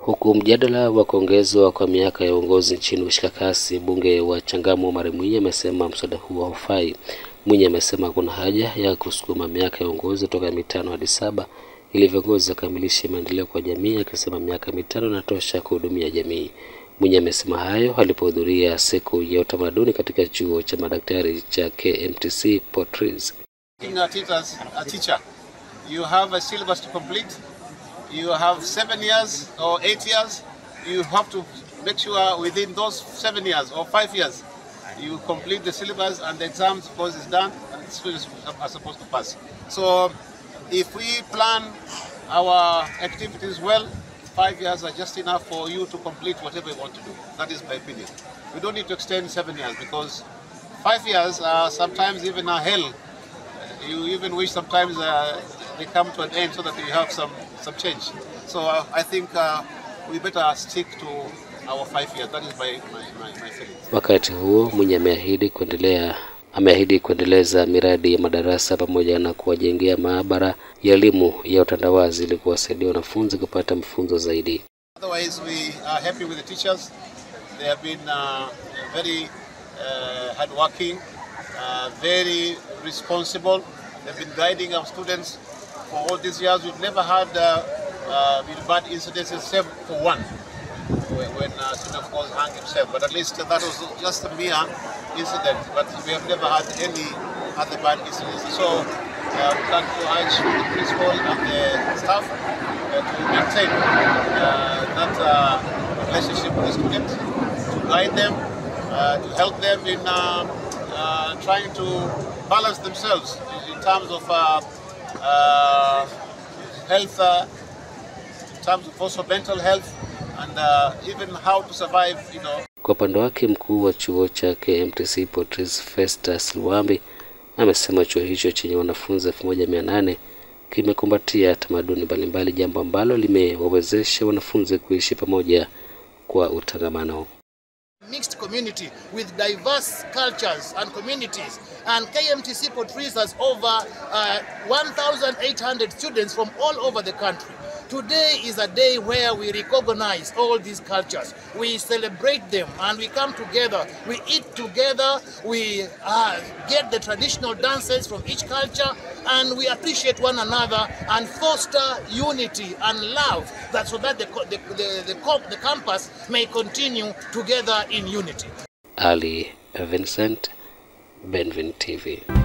Huku mjadala wa kuongezwa kwa miaka ya uongozi nchini ushikakasi, mbunge wa Changamwe Omar Mwinyi amesema mswada huo haufai. Mwinyi amesema kuna haja ya kusukuma miaka ya uongozi toka mitano hadi saba ili viongozi wakamilishe maendeleo kwa jamii, akisema miaka mitano inatosha kuhudumia jamii. Mwinyi amesema hayo alipohudhuria siku ya utamaduni katika chuo cha madaktari cha KMTC Portrees. You have seven years or eight years. You have to make sure within those seven years or five years, you complete the syllabus and the exams course is done and students are supposed to pass. So if we plan our activities well, five years are just enough for you to complete whatever you want to do. That is my opinion. We don't need to extend seven years because five years are sometimes even a hell you even wish sometimes uh, they come to an end so that we have some, some change. So uh, I think uh, we better stick to our five years. That is my, my, my, my feeling. Wakati huo mwenye ameahidi kuendelea ameahidi kuendeleza miradi ya madarasa pamoja na kuwajengea maabara ya elimu ya utandawazi ili kuwasaidia wanafunzi kupata mafunzo zaidi. Otherwise, we are happy with the teachers. They have been uh, very uh, hardworking, uh, very responsible. They've been guiding our students for all these years. We've never had uh, uh, bad incidents except for one, when, uh, of course hung himself. But at least that was just a mere incident. But we have never had any other bad incidents. So uh, we can urge the principal and the staff uh, to maintain uh, that uh, relationship with the students, to guide them, uh, to help them in uh, uh, trying to balance themselves in, in terms of health, uh, in terms of also mental health, and uh, even how to survive, you know. Kwa upande wake mkuu wa chuo cha KMTC Patrice Festus Luambi amesema chuo hicho chenye wanafunzi elfu moja mia nane kimekumbatia tamaduni mbalimbali, jambo ambalo limewawezesha wanafunzi kuishi pamoja kwa utangamano. Mixed community with diverse cultures and communities. And KMTC Port Reitz has over uh, 1,800 students from all over the country. Today is a day where we recognize all these cultures. We celebrate them and we come together. We eat together. We uh, get the traditional dances from each culture and we appreciate one another and foster unity and love that so that the, the, the, the, the campus may continue together in unity. Ali Vincent, Benvin TV.